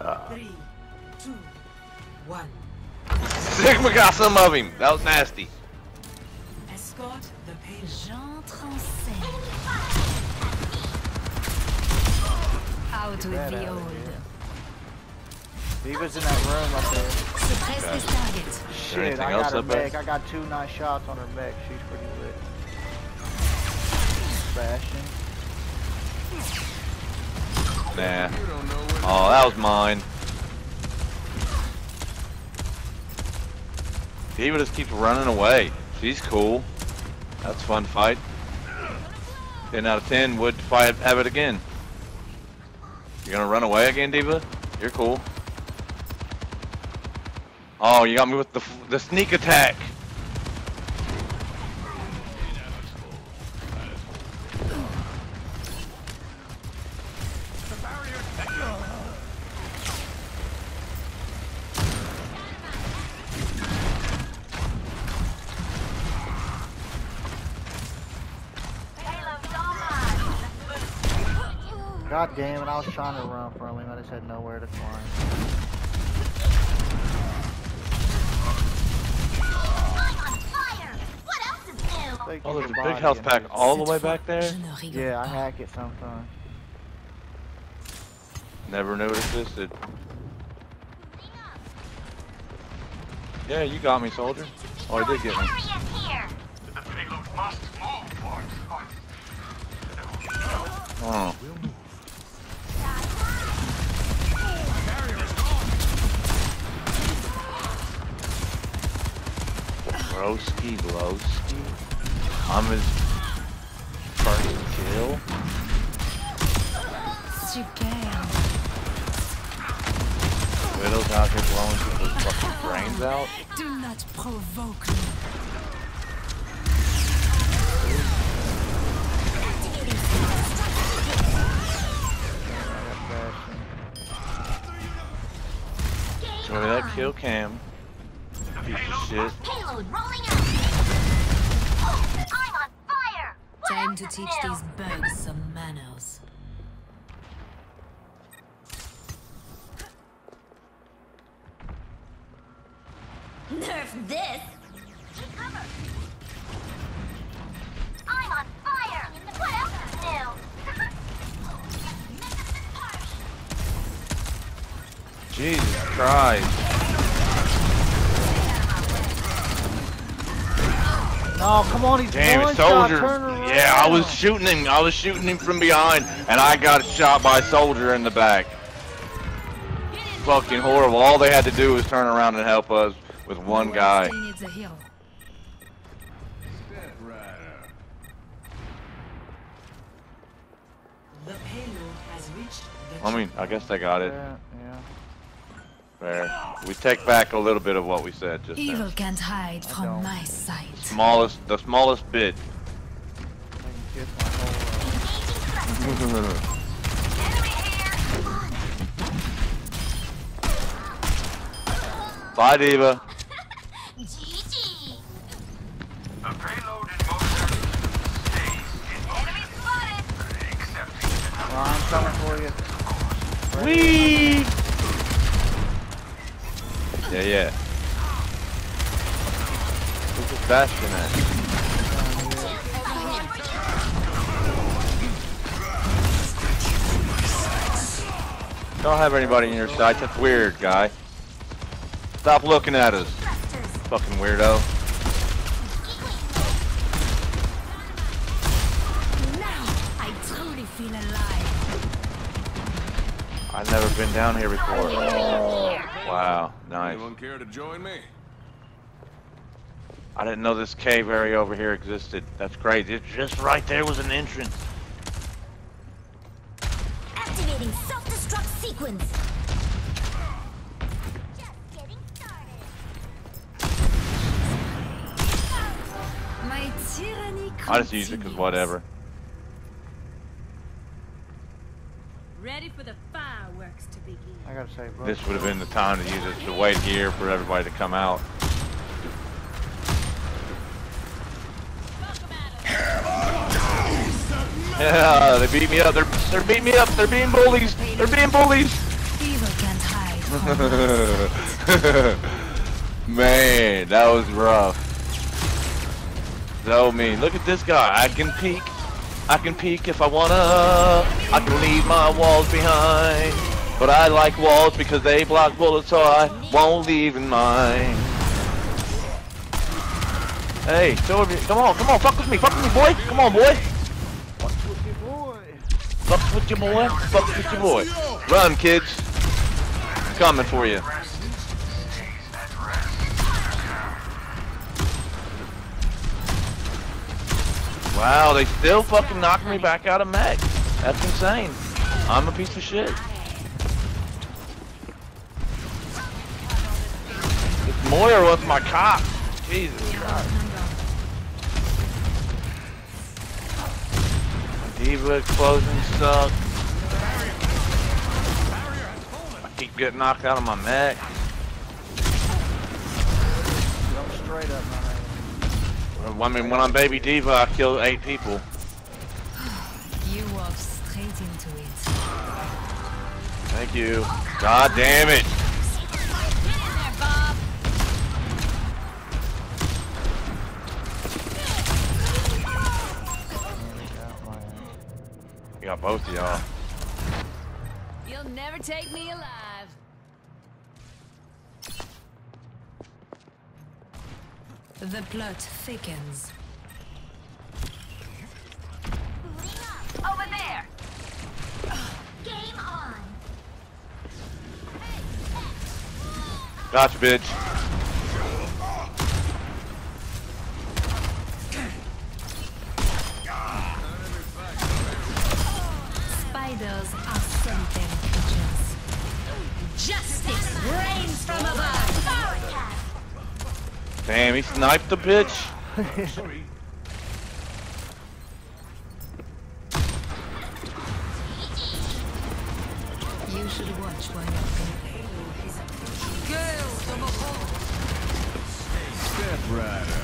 Uh, Three, two, one. Sigma got some of him. That was nasty. Escort the payload. J'entre en scène. Out with the out of old. D.Va's in that room up there. Suppress this target. Shit, I got her up mech. I got two nice shots on her mech. She's pretty lit. Bastion. Nah. Oh, that was mine. D.Va just keeps running away. She's cool. That's fun fight. 10 out of 10 would fight have it again. You're gonna run away again, D.Va? You're cool. Oh, you got me with the the sneak attack. God damn it, I was trying to run from him. I just had nowhere to climb. Thank Oh, there's a big bodying health me. pack all the way back there. Je ne rigole Yeah, I hack it sometimes. Never knew it existed. Yeah, you got me, soldier. Oh, I did get me. The payload must move, Fort. Oh. Broski, Blowski. I'm his first kill. Widow's out here blowing people's fucking brains out. Do not provoke me. Enjoy that kill cam. Piece of shit. Payload rolling out. I'm on fire. What Time to teach new? these bugs some manners. Nerf this. Take cover. I'm on fire. What else is new? Jesus Christ. No, come on, he's Damn one it, shot, soldier. turn around. Yeah, I was shooting him. I was shooting him from behind, and I got shot by a soldier in the back. Fucking horrible. All they had to do was turn around and help us with one guy. Still needs a hero. The payload has reached the I mean, I guess they got it. Yeah, yeah. There. We take back a little bit of what we said just Evil now. can't hide from don't. my sight. Smallest, the smallest bit. I can kiss my whole uh, Enemy here. Bye, D.Va. GG. The payload in motion stays in Enemy spotted. except Well, I'm coming for you. Whee! Yeah, yeah. Who's this Bastion at? Don't have anybody in your sights. That's weird, guy. Stop looking at us, fucking weirdo. I, totally I've never been down here before. Oh. Wow, nice. Anyone care to join me? I didn't know this cave area over here existed. That's crazy. It's just right there was an entrance. Activating self-destruct sequence. Just getting started. My tyranny I just use it because whatever. Ready for the fireworks to begin. I gotta say, bro. This would have been the time to use it to wait here for everybody to come out. Yeah, they beat me up. They're they're beating me up. They're being bullies. They're being bullies. Evil Evil can't hide from Man, that was rough. So mean. Look at this guy. I can peek. I can peek if I wanna. I can leave my walls behind. But I like walls because they block bullets, so I won't leave in mine. Hey. Come on, come on, fuck with me, fuck with me, boy. Come on, boy. Fuck with your boy. Fuck with your boy. Run, kids. Coming for you. Wow, they still fucking knock me back out of mech. That's insane. I'm a piece of shit. Moira with my cop. Jesus Christ. D.Va explosion suck. I keep getting knocked out of my mech. Jump straight up. I mean, when I'm Baby D.Va, I kill eight people. You walk straight into it. Thank you. God damn it. Got both of y'all. You'll never take me alive. The plot thickens. Over there. Game on. Gotcha, bitch. Justice reigns from above. Damn, he sniped the bitch. You should watch while you're You